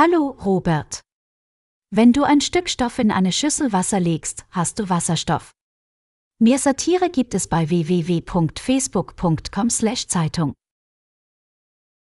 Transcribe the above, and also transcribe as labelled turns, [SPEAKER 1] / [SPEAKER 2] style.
[SPEAKER 1] Hallo, Robert. Wenn du ein Stück Stoff in eine Schüssel Wasser legst, hast du Wasserstoff. Mehr Satire gibt es bei www.facebook.com/zeitung.